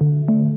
you